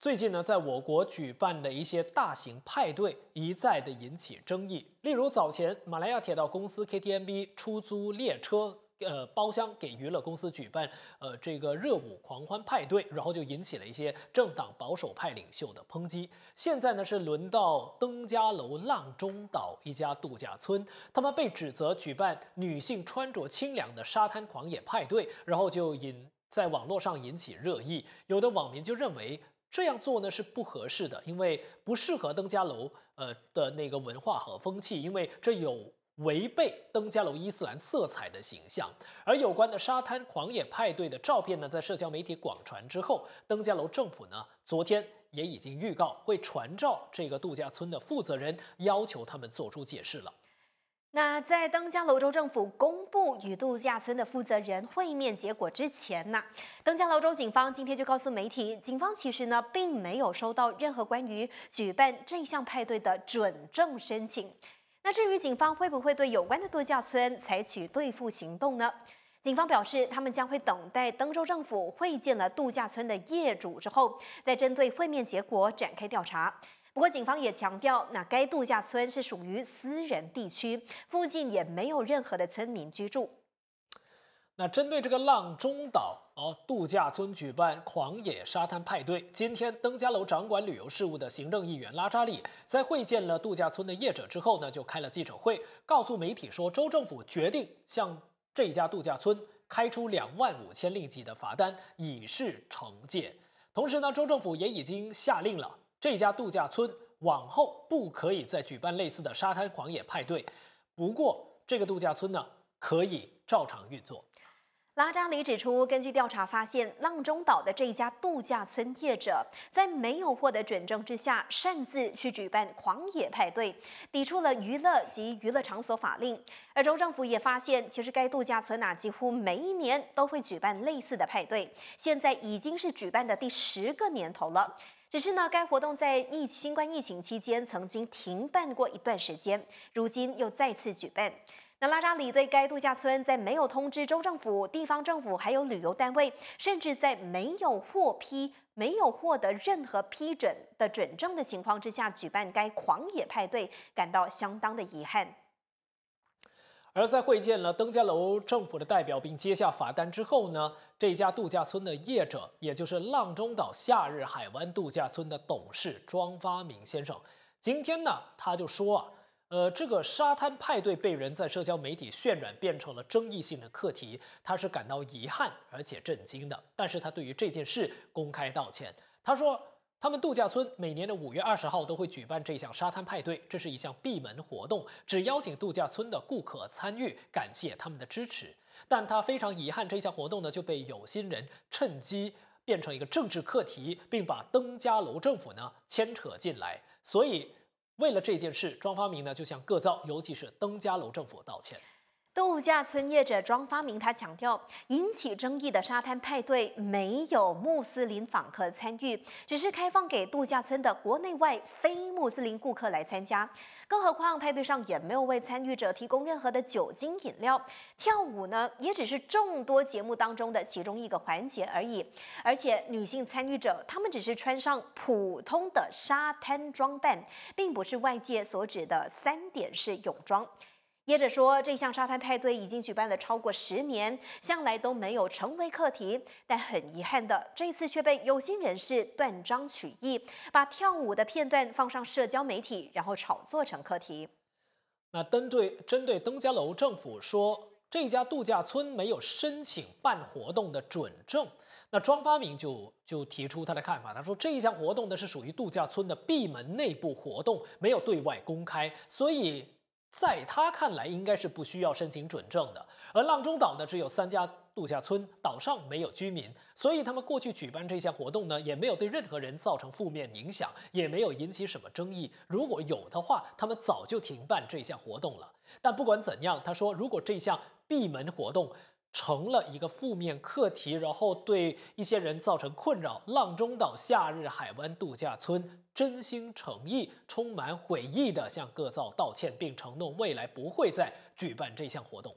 最近呢，在我国举办的一些大型派对一再的引起争议。例如，早前马来亚铁道公司 KTMB 出租列车，呃，包厢给娱乐公司举办，呃，这个热舞狂欢派对，然后就引起了一些政党保守派领袖的抨击。现在呢，是轮到登嘉楼浪中岛一家度假村，他们被指责举办女性穿着清凉的沙滩狂野派对，然后就引在网络上引起热议。有的网民就认为。这样做呢是不合适的，因为不适合登嘉楼呃的那个文化和风气，因为这有违背登嘉楼伊斯兰色彩的形象。而有关的沙滩狂野派对的照片呢，在社交媒体广传之后，登嘉楼政府呢昨天也已经预告会传召这个度假村的负责人，要求他们做出解释了。那在登江楼州政府公布与度假村的负责人会面结果之前呢，登江楼州警方今天就告诉媒体，警方其实呢并没有收到任何关于举办这项派对的准证申请。那至于警方会不会对有关的度假村采取对付行动呢？警方表示，他们将会等待登州政府会见了度假村的业主之后，再针对会面结果展开调查。不过，警方也强调，那该度假村是属于私人地区，附近也没有任何的村民居住。那针对这个浪中岛哦度假村举办狂野沙滩派对，今天登嘉楼掌管旅游事务的行政议员拉扎里在会见了度假村的业者之后呢，就开了记者会，告诉媒体说，州政府决定向这家度假村开出两万五千令吉的罚单，以示惩戒。同时呢，州政府也已经下令了。这家度假村往后不可以再举办类似的沙滩狂野派对。不过，这个度假村呢，可以照常运作。拉扎里指出，根据调查发现，浪中岛的这一家度假村业者在没有获得准证之下，擅自去举办狂野派对，抵触了娱乐及娱乐场所法令。而州政府也发现，其实该度假村啊，几乎每一年都会举办类似的派对，现在已经是举办的第十个年头了。只是呢，该活动在疫新冠疫情期间曾经停办过一段时间，如今又再次举办。那拉扎里对该度假村在没有通知州政府、地方政府还有旅游单位，甚至在没有获批、没有获得任何批准的准证的情况之下举办该狂野派对，感到相当的遗憾。而在会见了登嘉楼政府的代表并接下罚单之后呢，这家度假村的业者，也就是浪中岛夏日海湾度假村的董事庄发明先生，今天呢他就说啊，呃，这个沙滩派对被人在社交媒体渲染变成了争议性的课题，他是感到遗憾而且震惊的。但是他对于这件事公开道歉，他说。他们度假村每年的五月二十号都会举办这项沙滩派对，这是一项闭门活动，只邀请度假村的顾客参与，感谢他们的支持。但他非常遗憾，这项活动呢就被有心人趁机变成一个政治课题，并把登嘉楼政府呢牵扯进来。所以，为了这件事，庄发明呢就向各造，尤其是登嘉楼政府道歉。度假村业者庄发明，他强调，引起争议的沙滩派对没有穆斯林访客参与，只是开放给度假村的国内外非穆斯林顾客来参加。更何况派对上也没有为参与者提供任何的酒精饮料，跳舞呢也只是众多节目当中的其中一个环节而已。而且女性参与者，她们只是穿上普通的沙滩装扮，并不是外界所指的三点式泳装。业者说，这项沙滩派对已经举办了超过十年，向来都没有成为课题。但很遗憾的，这次却被有心人士断章取义，把跳舞的片段放上社交媒体，然后炒作成课题。那针对针对登嘉楼政府说，这家度假村没有申请办活动的准证，那庄发明就就提出他的看法，他说这一项活动呢是属于度假村的闭门内部活动，没有对外公开，所以。在他看来，应该是不需要申请准证的。而浪中岛呢，只有三家度假村，岛上没有居民，所以他们过去举办这项活动呢，也没有对任何人造成负面影响，也没有引起什么争议。如果有的话，他们早就停办这项活动了。但不管怎样，他说，如果这项闭门活动，成了一个负面课题，然后对一些人造成困扰。浪中岛夏日海湾度假村真心诚意、充满悔意地向各造道歉，并承诺未来不会再举办这项活动。